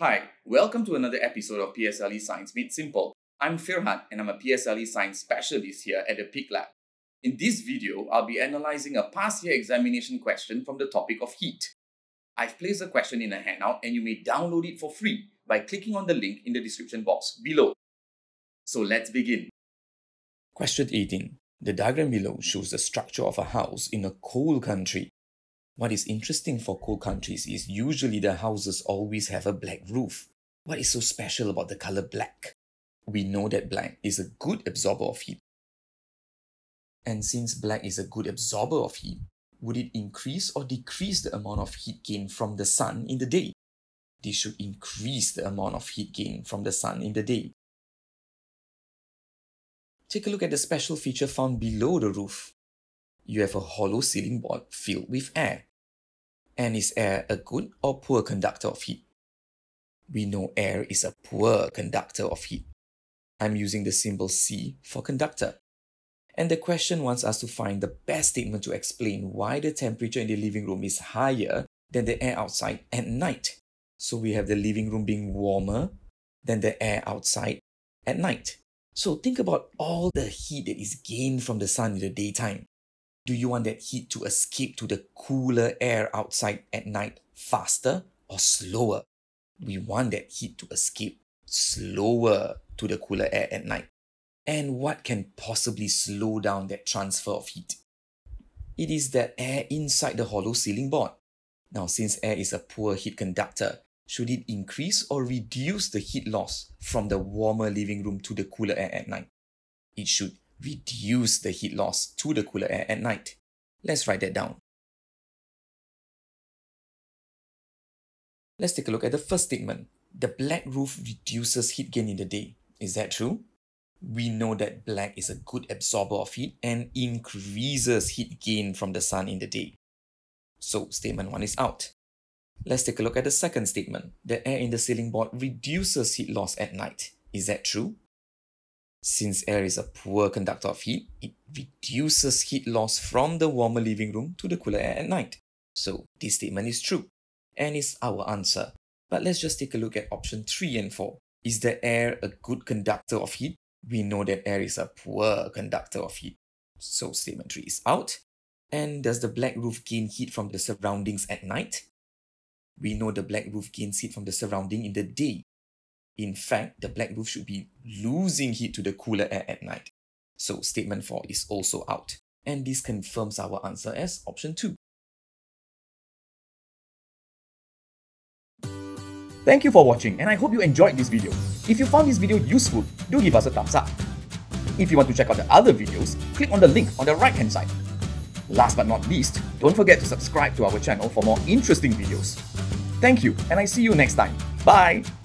Hi, welcome to another episode of PSLE Science Made Simple. I'm Firhad and I'm a PSLE Science Specialist here at the Pique Lab. In this video, I'll be analysing a past year examination question from the topic of heat. I've placed a question in a handout and you may download it for free by clicking on the link in the description box below. So let's begin. Question 18. The diagram below shows the structure of a house in a cold country. What is interesting for cold countries is usually the houses always have a black roof. What is so special about the color black? We know that black is a good absorber of heat. And since black is a good absorber of heat, would it increase or decrease the amount of heat gain from the sun in the day? This should increase the amount of heat gain from the sun in the day. Take a look at the special feature found below the roof. You have a hollow ceiling board filled with air. And is air a good or poor conductor of heat? We know air is a poor conductor of heat. I'm using the symbol C for conductor. And the question wants us to find the best statement to explain why the temperature in the living room is higher than the air outside at night. So we have the living room being warmer than the air outside at night. So think about all the heat that is gained from the sun in the daytime. Do you want that heat to escape to the cooler air outside at night faster or slower? We want that heat to escape slower to the cooler air at night. And what can possibly slow down that transfer of heat? It is the air inside the hollow ceiling board. Now, since air is a poor heat conductor, should it increase or reduce the heat loss from the warmer living room to the cooler air at night? It should reduce the heat loss to the cooler air at night. Let's write that down. Let's take a look at the first statement. The black roof reduces heat gain in the day. Is that true? We know that black is a good absorber of heat and increases heat gain from the sun in the day. So statement 1 is out. Let's take a look at the second statement. The air in the ceiling board reduces heat loss at night. Is that true? Since air is a poor conductor of heat, it reduces heat loss from the warmer living room to the cooler air at night. So this statement is true and is our answer. But let's just take a look at option 3 and 4. Is the air a good conductor of heat? We know that air is a poor conductor of heat. So statement 3 is out. And does the black roof gain heat from the surroundings at night? We know the black roof gains heat from the surrounding in the day. In fact, the black roof should be losing heat to the cooler air at night. So statement 4 is also out. And this confirms our answer as option 2. Thank you for watching and I hope you enjoyed this video. If you found this video useful, do give us a thumbs up. If you want to check out the other videos, click on the link on the right hand side. Last but not least, don't forget to subscribe to our channel for more interesting videos. Thank you and I see you next time. Bye!